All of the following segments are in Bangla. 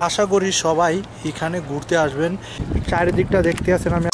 আশা করি সবাই এখানে ঘুরতে আসবেন। চারিদিকটা দেখতে আছেন আমি।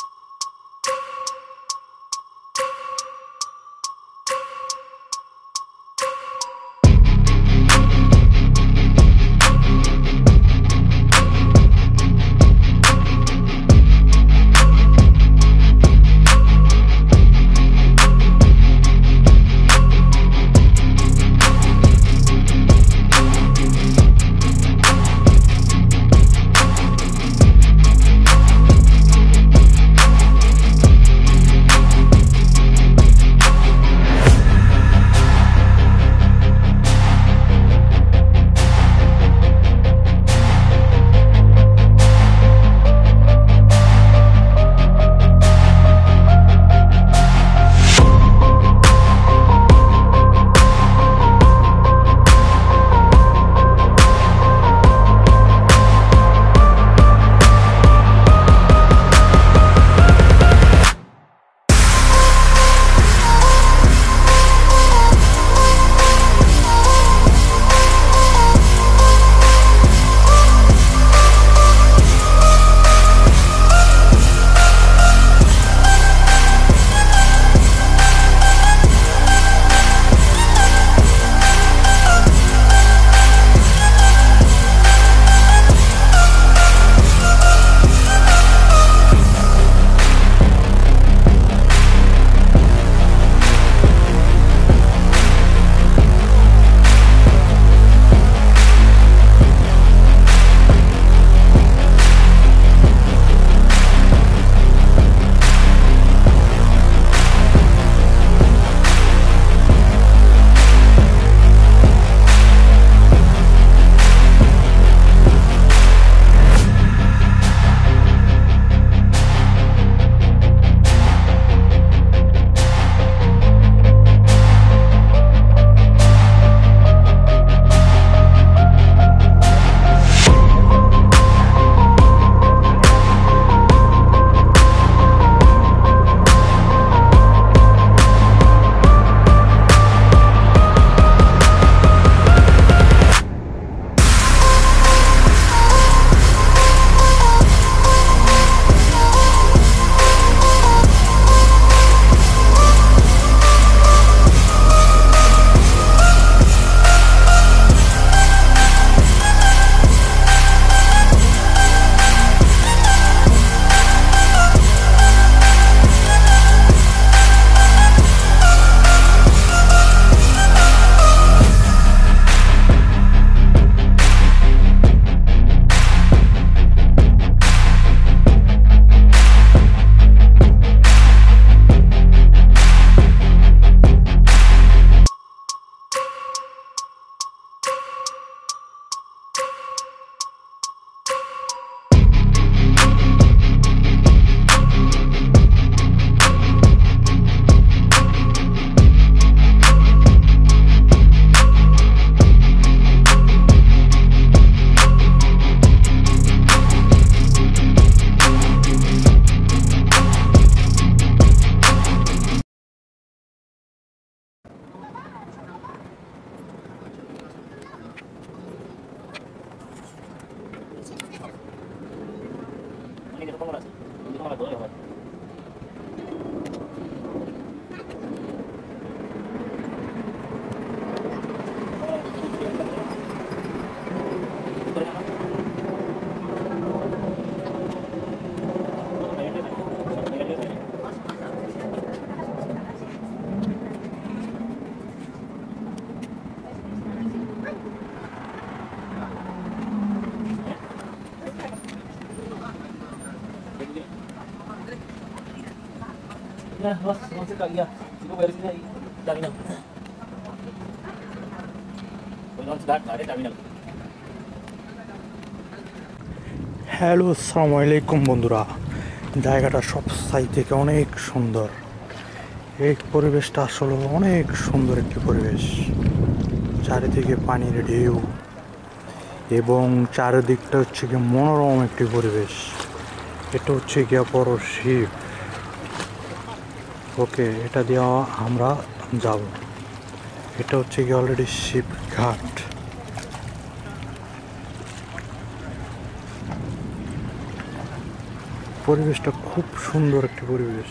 হ্যালো আসসালামু আলাইকুম বন্ধুরা। জায়গাটা সব সাইড থেকে অনেক সুন্দর। এই পরিবেশটা আসলে অনেক সুন্দর একটি পরিবেশ। চারিদিকে পানির ঢেউ এবং চারিদিকটা হচ্ছে গিয়ে মনোরম একটি পরিবেশ। এটা হচ্ছে গিয়া বড় শিব। ওকে, এটা দিয়ে আমরা যাব। এটা হচ্ছে কি অলরেডি শিবঘাট পরিবেশটা খুব সুন্দর একটি পরিবেশ।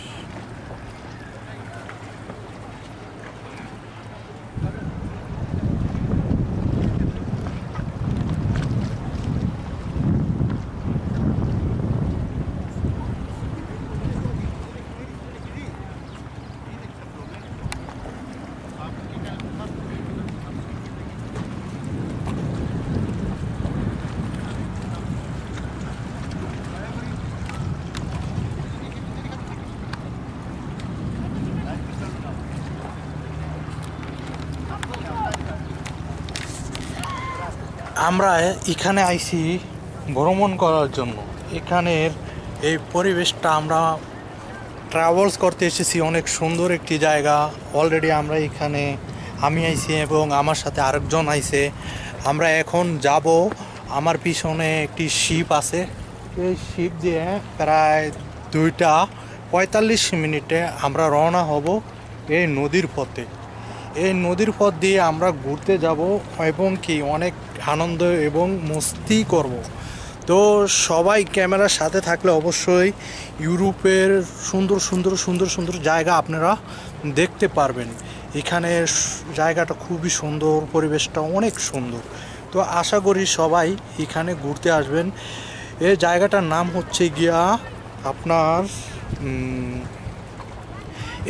আমরা এখানে আইছি ভ্রমণ করার জন্য। এখানের এই পরিবেশটা আমরা ট্রাভেলস করতে এসেছি, অনেক সুন্দর একটি জায়গা। অলরেডি আমরা এখানে আমি আইছি এবং আমার সাথে আরেকজন আইছে। আমরা এখন যাব, আমার পিছনে একটি শিপ আছে। এই শিপ দিয়ে প্রায় দুইটা পঁয়তাল্লিশ মিনিটে আমরা রওনা হব এই নদীর পথে। এই নদীর পথ দিয়ে আমরা ঘুরতে যাব এবং কি অনেক আনন্দ এবং মস্তি করব। তো সবাই ক্যামেরার সাথে থাকলে অবশ্যই ইউরোপের সুন্দর সুন্দর সুন্দর সুন্দর জায়গা আপনারা দেখতে পারবেন। এখানে জায়গাটা খুবই সুন্দর, পরিবেশটা অনেক সুন্দর। তো আশা করি সবাই এখানে ঘুরতে আসবেন। এই জায়গাটার নাম হচ্ছে গিয়া আপনার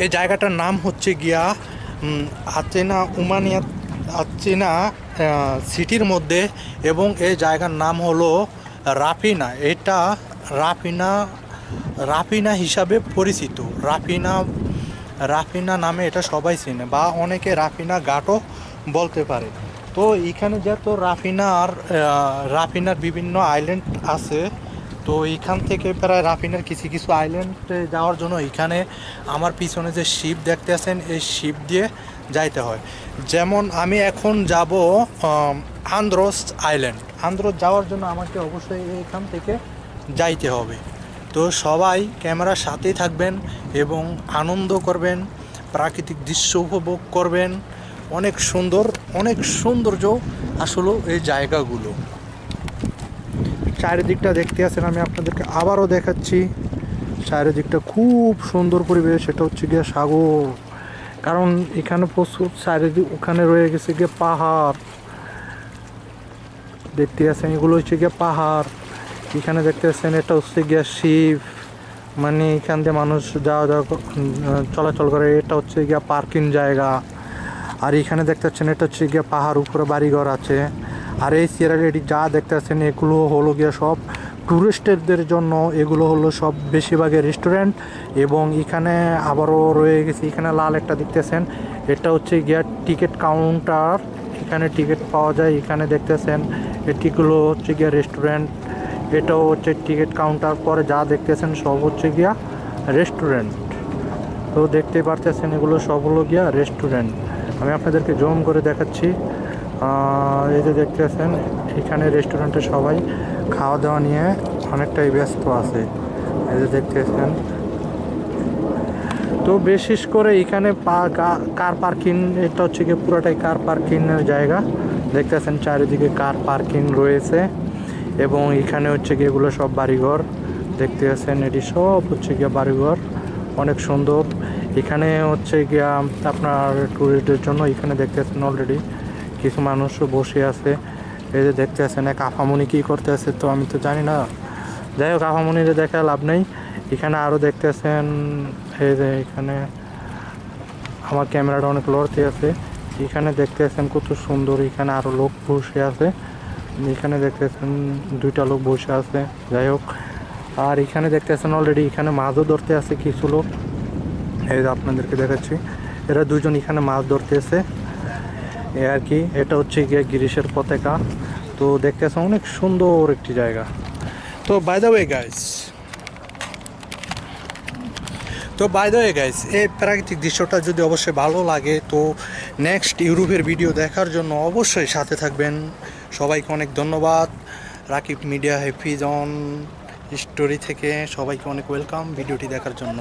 এই জায়গাটার নাম হচ্ছে গিয়া আচেনা, উমানিয়া, আচেনা সিটির মধ্যে এবং এই জায়গার নাম হলো রাফিনা। এটা রাফিনা রাফিনা হিসাবে পরিচিত। রাফিনা রাফিনা নামে এটা সবাই চেনে বা অনেকে রাফিনা ঘাটও বলতে পারে। তো এখানে যেহেতু রাফিনার রাফিনার বিভিন্ন আইল্যান্ড আছে তো এখান থেকে প্রায় রাফিনের কিছু কিছু আইল্যান্ডে যাওয়ার জন্য এখানে আমার পিছনে যে শিপ দেখতে আছেন, এই শিপ দিয়ে যাইতে হয়। যেমন আমি এখন যাব আন্দ্রোস আইল্যান্ড আন্দ্রোস যাওয়ার জন্য আমাকে অবশ্যই এখান থেকে যাইতে হবে। তো সবাই ক্যামেরার সাথেই থাকবেন এবং আনন্দ করবেন, প্রাকৃতিক দৃশ্য উপভোগ করবেন। অনেক সুন্দর, অনেক সৌন্দর্য আসলে এই জায়গাগুলো। চারিদিকটা দেখতে আছেন, আমি আপনাদেরকে আবারও দেখাচ্ছি। চারিদিকটা খুব সুন্দর পরিবেশ, সেটা হচ্ছে গিয়ে সাগর। কারণ এখানে প্রচুর চারিদিক, ওখানে রয়ে গেছে গিয়ে পাহাড়। দেখতে আছেন, এগুলো হচ্ছে গিয়ে পাহাড়। এখানে দেখতে আছেন, এটা হচ্ছে গিয়া শিব। মানে এখান দিয়ে মানুষ যাওয়া যাওয়া চলাচল করে, এটা হচ্ছে গিয়া পার্কিং জায়গা। আর এখানে দেখতে পাচ্ছেন, এটা হচ্ছে গিয়া পাহাড় উপরে বাড়িঘর আছে। আর এই সিয়ারালি যা দেখতে পাচ্ছেন এগুলো হলো গিয়া সব টুরিস্টদের জন্য। এগুলো হলো সব বেশিরভাগই রেস্টুরেন্ট এবং এখানে আবারও রয়ে গেছে, এখানে লাল একটা দেখতেছেন। এটা হচ্ছে গিয়া টিকিট কাউন্টার এখানে টিকিট পাওয়া যায়, এখানে দেখতেছেন। এটিগুলো হচ্ছে গিয়া রেস্টুরেন্ট এটাও হচ্ছে টিকিট কাউন্টার পরে যা দেখতেছেন, সব হচ্ছে গিয়া রেস্টুরেন্ট তো দেখতেই পারতেছেন, এগুলো সব হলো গিয়া রেস্টুরেন্ট আমি আপনাদেরকে জুম করে দেখাচ্ছি। এই যে দেখতেছেন, এখানে রেস্টুরেন্টে সবাই খাওয়া দাওয়া নিয়ে অনেকটাই ব্যস্ত আছে। এই যে দেখতেছেন। তো বিশেষ করে এখানে কার পার্কিং এটা হচ্ছে গিয়ে পুরোটাই কার পার্কিংয়ের জায়গা। দেখতেছেন চারিদিকে কার পার্কিং রয়েছে এবং এখানে হচ্ছে গিয়ে এগুলো সব বাড়িঘর। দেখতে আছেন এটি সব হচ্ছে গিয়ে বাড়িঘর। অনেক সুন্দর। এখানে হচ্ছে গিয়া আপনার ট্যুরিস্টদের জন্য এখানে দেখতে আছেন অলরেডি কিছু মানুষও বসে আছে। এই যে দেখতে আছেন এক আফামনি কী করতে আছে তো আমি তো জানি না। যাই হোক, আফামনিরে দেখা লাভ নেই। এখানে আরও দেখতেছেন, এই যে এখানে আমার ক্যামেরাটা অনেক লড়তে আছে। এখানে দেখতেছেন কত সুন্দর, এখানে আরও লোক বসে আছে। এখানে দেখতেছেন দুইটা লোক বসে আছে, যাই হোক। আর এখানে দেখতেছেন অলরেডি এখানে মাছও ধরতে আছে কিছু লোক। এই যে আপনাদেরকে দেখাচ্ছি, এরা দুজন এখানে মাছ ধরতেছে। এ আর কি, এটা হচ্ছে গিয়ে গিরিশের পতাকা। তো দেখতেছে অনেক সুন্দর একটি জায়গা। তো বাই দ্য ওয়ে গাইস তো বাই দ্য ওয়ে গাইস এই প্রাকৃতিক দৃশ্যটা যদি অবশ্যই ভালো লাগে, তো নেক্সট ইউরোপের ভিডিও দেখার জন্য অবশ্যই সাথে থাকবেন। সবাইকে অনেক ধন্যবাদ। রাকিব মিডিয়া, হেফিজন স্টোরি থেকে সবাইকে অনেক ওয়েলকাম ভিডিওটি দেখার জন্য।